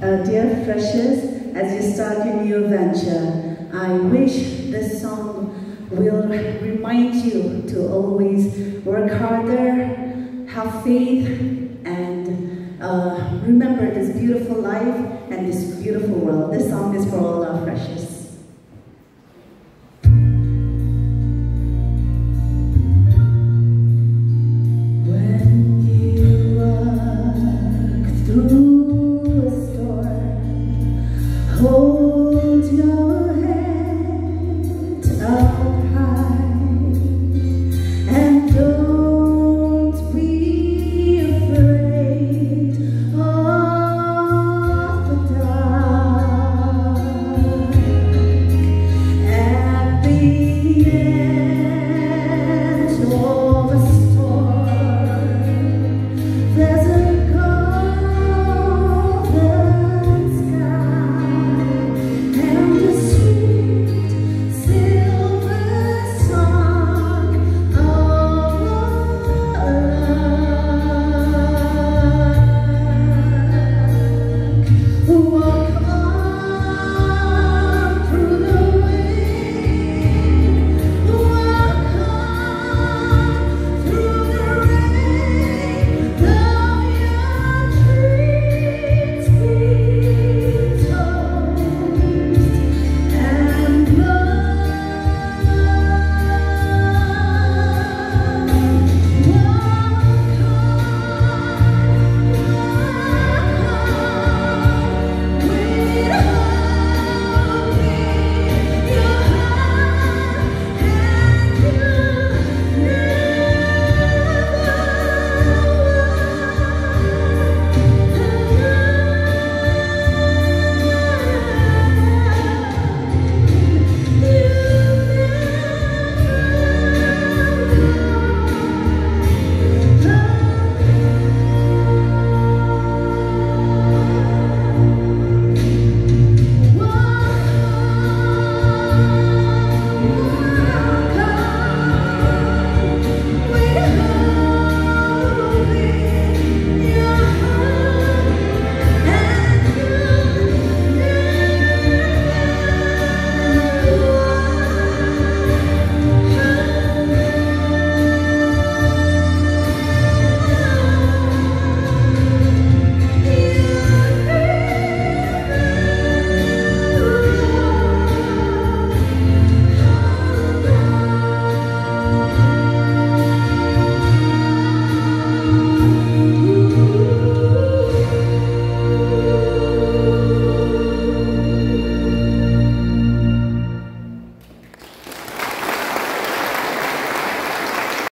Uh, dear freshers, as you start your new venture, I wish this song will remind you to always work harder, have faith, and uh, remember this beautiful life and this beautiful world. This song is for 감사합니다.